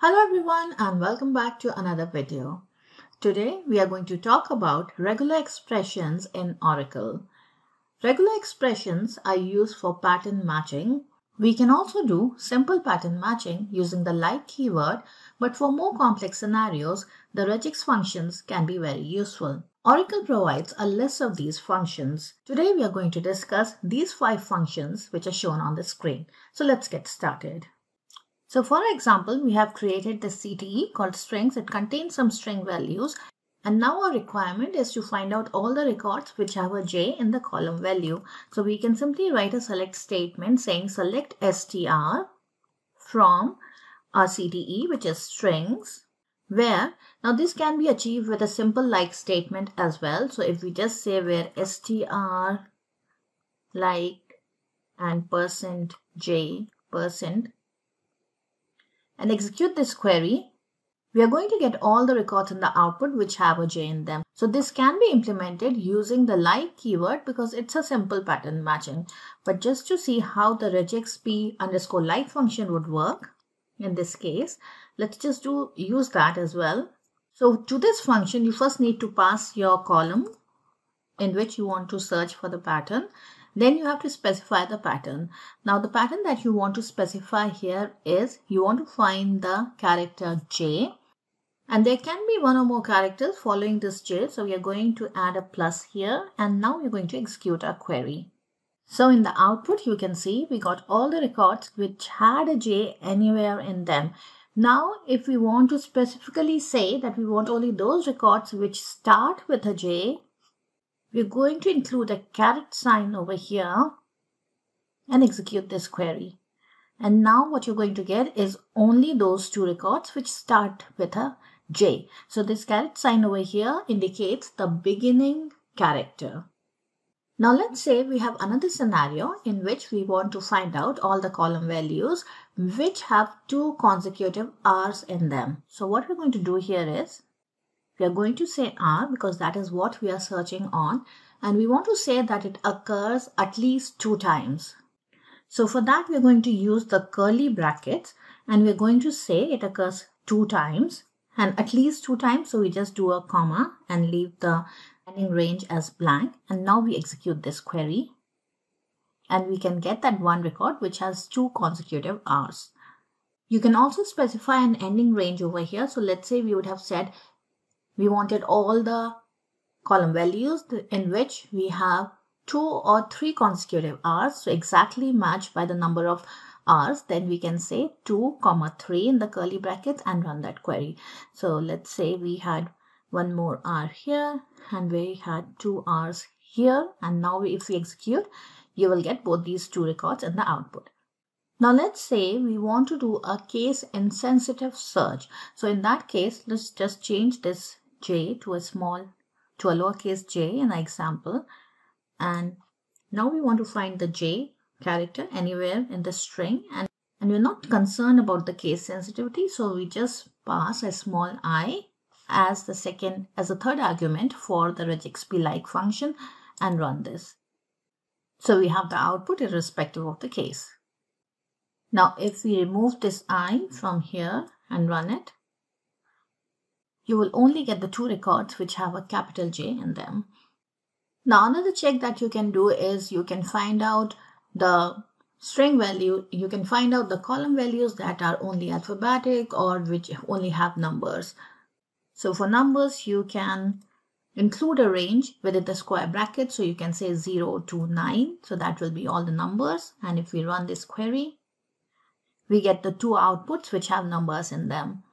Hello everyone and welcome back to another video. Today we are going to talk about regular expressions in Oracle. Regular expressions are used for pattern matching. We can also do simple pattern matching using the like keyword, but for more complex scenarios, the regex functions can be very useful. Oracle provides a list of these functions. Today we are going to discuss these five functions which are shown on the screen. So let's get started. So for example, we have created the CTE called strings. It contains some string values. And now our requirement is to find out all the records which have a J in the column value. So we can simply write a select statement saying select str from our CTE which is strings where now this can be achieved with a simple like statement as well. So if we just say where str like and percent %j percent and execute this query, we are going to get all the records in the output which have a j in them. So this can be implemented using the like keyword because it's a simple pattern matching. But just to see how the regexp underscore like function would work in this case, let's just do use that as well. So to this function, you first need to pass your column in which you want to search for the pattern then you have to specify the pattern. Now the pattern that you want to specify here is you want to find the character J and there can be one or more characters following this J. So we are going to add a plus here and now we're going to execute our query. So in the output you can see we got all the records which had a J anywhere in them. Now if we want to specifically say that we want only those records which start with a J we're going to include a caret sign over here and execute this query. And now what you're going to get is only those two records which start with a J. So this caret sign over here indicates the beginning character. Now let's say we have another scenario in which we want to find out all the column values which have two consecutive R's in them. So what we're going to do here is we are going to say R because that is what we are searching on and we want to say that it occurs at least two times. So for that we're going to use the curly brackets and we're going to say it occurs two times and at least two times so we just do a comma and leave the ending range as blank and now we execute this query and we can get that one record which has two consecutive R's. You can also specify an ending range over here. So let's say we would have said we wanted all the column values in which we have two or three consecutive R's. So exactly matched by the number of R's, then we can say 2 comma 3 in the curly brackets and run that query. So let's say we had one more R here and we had two R's here. And now if we execute, you will get both these two records in the output. Now let's say we want to do a case insensitive search. So in that case, let's just change this j to a small to a lowercase j in the example. And now we want to find the j character anywhere in the string. And, and we're not concerned about the case sensitivity so we just pass a small i as the second as the third argument for the regexp like function and run this. So we have the output irrespective of the case. Now if we remove this i from here and run it you will only get the two records which have a capital J in them. Now another check that you can do is you can find out the string value, you can find out the column values that are only alphabetic or which only have numbers. So for numbers, you can include a range within the square bracket. So you can say 0 to 9. So that will be all the numbers. And if we run this query, we get the two outputs which have numbers in them.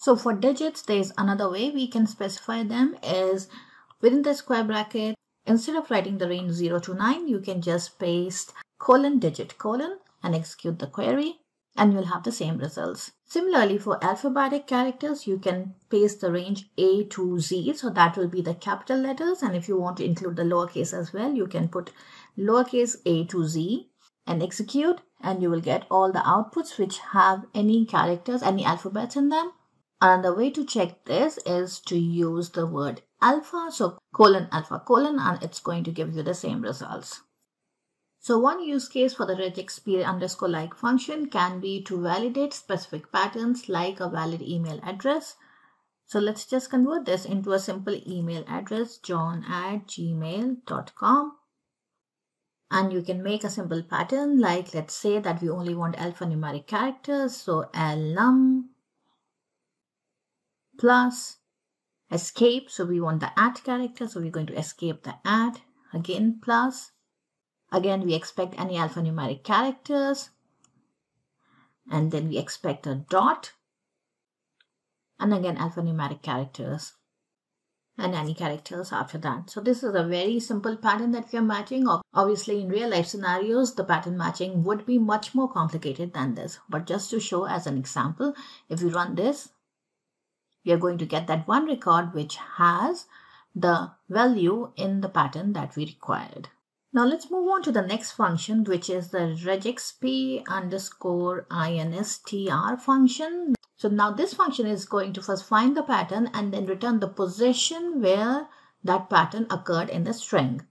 So for digits, there's another way we can specify them is within the square bracket, instead of writing the range 0 to 9, you can just paste colon digit colon and execute the query and you'll have the same results. Similarly, for alphabetic characters, you can paste the range A to Z. So that will be the capital letters. And if you want to include the lowercase as well, you can put lowercase A to Z and execute and you will get all the outputs which have any characters, any alphabets in them Another way to check this is to use the word alpha. So colon alpha colon and it's going to give you the same results. So one use case for the regexp underscore like function can be to validate specific patterns like a valid email address. So let's just convert this into a simple email address, john at gmail.com. And you can make a simple pattern like let's say that we only want alphanumeric characters. So alnum plus escape. So we want the at character. So we're going to escape the at again plus. Again, we expect any alphanumeric characters. And then we expect a dot. And again, alphanumeric characters and any characters after that. So this is a very simple pattern that we are matching. Obviously, in real life scenarios, the pattern matching would be much more complicated than this. But just to show as an example, if we run this, we are going to get that one record which has the value in the pattern that we required. Now let's move on to the next function, which is the regexp underscore instr function. So now this function is going to first find the pattern and then return the position where that pattern occurred in the string.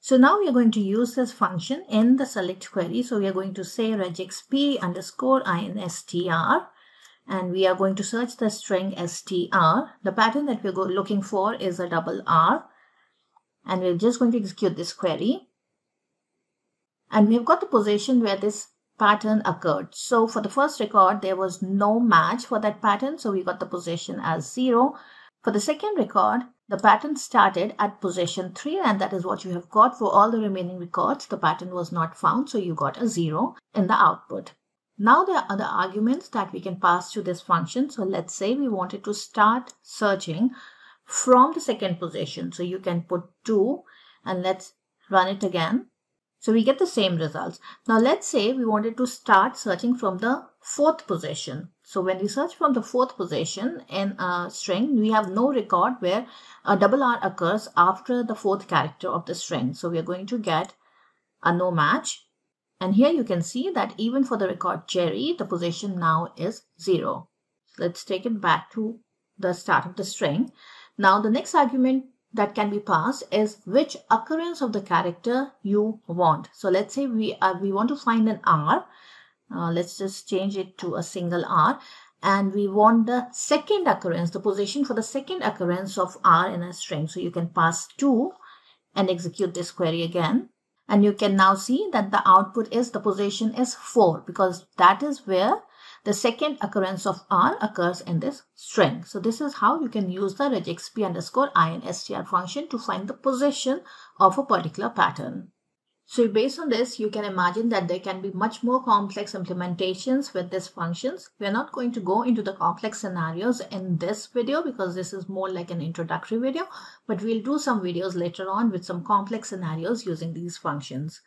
So now we are going to use this function in the select query. So we are going to say regexp underscore instr and we are going to search the string str. The pattern that we're looking for is a double R and we're just going to execute this query. And we've got the position where this pattern occurred. So for the first record, there was no match for that pattern. So we got the position as zero. For the second record, the pattern started at position 3 and that is what you have got for all the remaining records. The pattern was not found, so you got a 0 in the output. Now there are other arguments that we can pass to this function. So let's say we wanted to start searching from the second position. So you can put 2 and let's run it again. So we get the same results. Now let's say we wanted to start searching from the fourth position. So when we search from the fourth position in a string, we have no record where a double R occurs after the fourth character of the string. So we are going to get a no match and here you can see that even for the record Jerry, the position now is 0. Let's take it back to the start of the string. Now the next argument that can be passed is which occurrence of the character you want. So let's say we, uh, we want to find an R. Uh, let's just change it to a single R. And we want the second occurrence, the position for the second occurrence of R in a string. So you can pass 2 and execute this query again. And you can now see that the output is the position is 4 because that is where the second occurrence of R occurs in this string. So this is how you can use the regexp underscore instr function to find the position of a particular pattern. So based on this, you can imagine that there can be much more complex implementations with these functions. We're not going to go into the complex scenarios in this video because this is more like an introductory video, but we'll do some videos later on with some complex scenarios using these functions.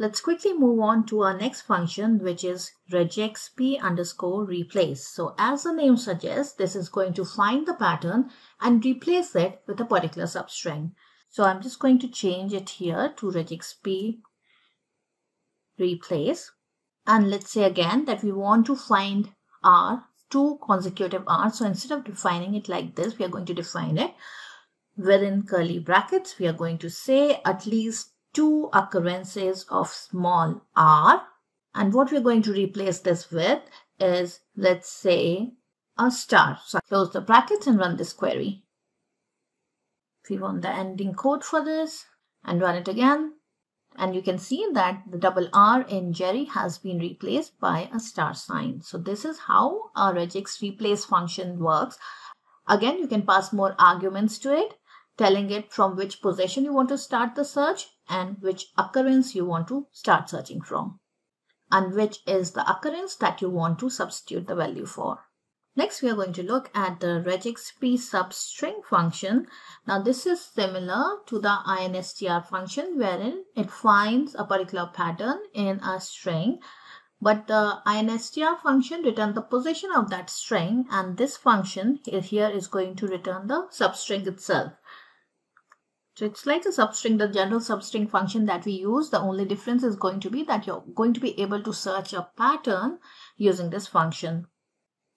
Let's quickly move on to our next function, which is regexp underscore replace. So as the name suggests, this is going to find the pattern and replace it with a particular substring. So I'm just going to change it here to regexp replace. And let's say again that we want to find R, two consecutive R. So instead of defining it like this, we are going to define it within curly brackets. We are going to say at least two occurrences of small r. And what we're going to replace this with is, let's say, a star. So close the brackets and run this query. We want the ending code for this and run it again. And you can see that the double R in Jerry has been replaced by a star sign. So this is how our regex replace function works. Again, you can pass more arguments to it, telling it from which position you want to start the search and which occurrence you want to start searching from and which is the occurrence that you want to substitute the value for. Next, we are going to look at the regexp substring function. Now, this is similar to the instr function wherein it finds a particular pattern in a string. But the instr function returns the position of that string and this function here is going to return the substring itself. So it's like a substring, the general substring function that we use. The only difference is going to be that you're going to be able to search a pattern using this function.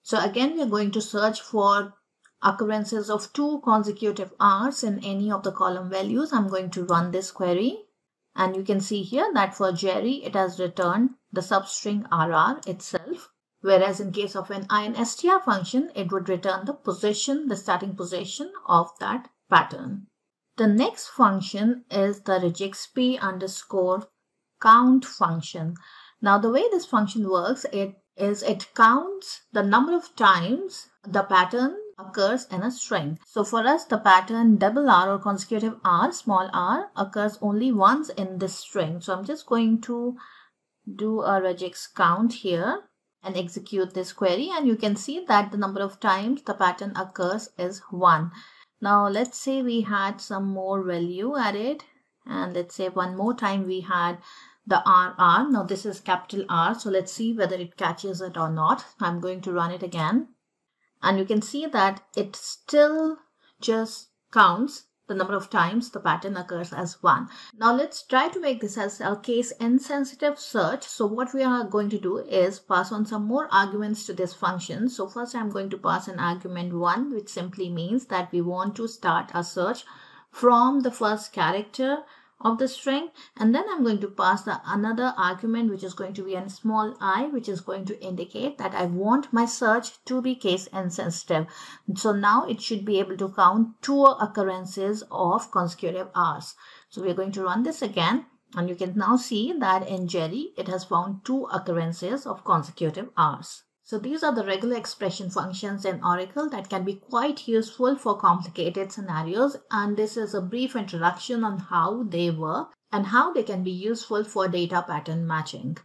So again, we are going to search for occurrences of two consecutive R's in any of the column values. I'm going to run this query And you can see here that for Jerry, it has returned the substring RR itself. Whereas in case of an instr function, it would return the position, the starting position of that pattern. The next function is the regexp underscore count function. Now the way this function works, it is it counts the number of times the pattern occurs in a string. So for us, the pattern double R or consecutive R, small r, occurs only once in this string. So I'm just going to do a regex count here and execute this query and you can see that the number of times the pattern occurs is 1. Now let's say we had some more value added and let's say one more time we had the RR. Now this is capital R. So let's see whether it catches it or not. I'm going to run it again. And you can see that it still just counts the number of times the pattern occurs as 1. Now let's try to make this as a case insensitive search. So what we are going to do is pass on some more arguments to this function. So first I'm going to pass an argument 1 which simply means that we want to start a search from the first character of the string and then I'm going to pass the another argument which is going to be a small i which is going to indicate that I want my search to be case insensitive. So now it should be able to count two occurrences of consecutive R's. So we're going to run this again and you can now see that in Jerry it has found two occurrences of consecutive R's. So these are the regular expression functions in Oracle that can be quite useful for complicated scenarios and this is a brief introduction on how they work and how they can be useful for data pattern matching.